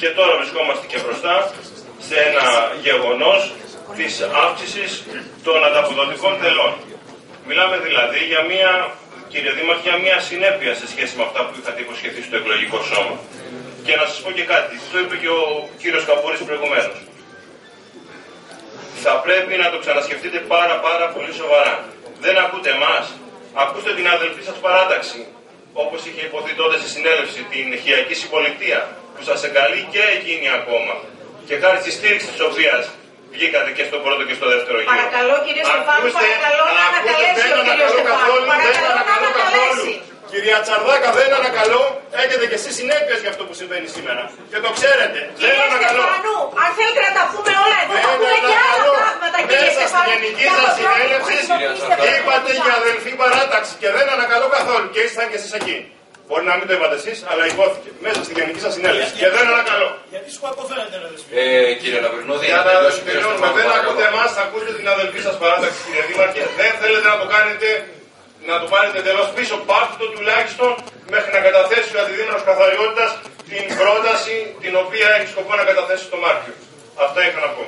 Και τώρα βρισκόμαστε και μπροστά σε ένα γεγονός της αύξησης των ανταποδοτικών τελών. Μιλάμε δηλαδή για μια, κύριε Δήμαρχε, για μια συνέπεια σε σχέση με αυτά που είχατε υποσχεθεί στο εκλογικό σώμα. Και να σας πω και κάτι, το είπε και ο κύριος Καμπούρης προηγουμένως. Θα πρέπει να το ξανασκεφτείτε πάρα πάρα πολύ σοβαρά. Δεν ακούτε εμάς. Ακούστε την αδελφή σας παράταξη, όπως είχε υποθεί τότε στη συνέλευση, την Χιακή Συμπολιτεία, που σας εγκαλεί και εκείνη ακόμα. Και χάρη στη στήριξη της οποίας βγήκατε και στο πρώτο και στο δεύτερο γύρο. Παρακαλώ κύριε Στεφάνου, Ακούστε, παρακαλώ να ακούστε, ανακαλέσει δεν ο κύριος ανακαλώ Στεφάνου. καθόλου, δεν Παρακαλώ να ανακαλώ ανακαλέσει. καθόλου. Κυρία Τσαρδάκα, δεν ανακαλώ. Έχετε και εσείς συνέπειες για αυτό που συμβαίνει σήμερα. Και το ξέρετε. Δεν Κύριε ανακαλώ. Στεφανού, αν θέλετε να τα πούμε όλα εδώ, θα Δεν πούμε και άλλα ανακαλώ. πράγματα κύριε Μέσα στη Στεφανού. γενική Για σας τον τρόπο που συνέλευση χρησιμοποιήσετε είπατε το για αδελφή παράταξη και δεν ανακαλώ καθόλου. Και ήσασταν και εσείς εκεί. Μπορεί να μην το είπατε εσείς, αλλά υπόθηκε μέσα στη γενική σας συνέλευση. Και δεν ανακαλώ. Γιατί σκοποφέρετε ρε δεσμοί. Ε, κύριε Λαβρινόδη, Για να να τελειώσει ο κύριος τελειώνουμε, Στεφάνου, δεν παρακαλώ. ακούτε εμάς, ακούτε την αδελφή σας παράταξη, κύριε Δήμαρχε. Δεν θέλετε να το κάνετε, να το πάρετε εντελώ πίσω. Πάρτε το τουλάχιστον μέχρι να καταθέσει ο αντιδήμαρχος καθαριότητας την πρόταση την οποία έχει σκοπό να καταθέσει το Μάρτιο. Αυτά είχα να πω.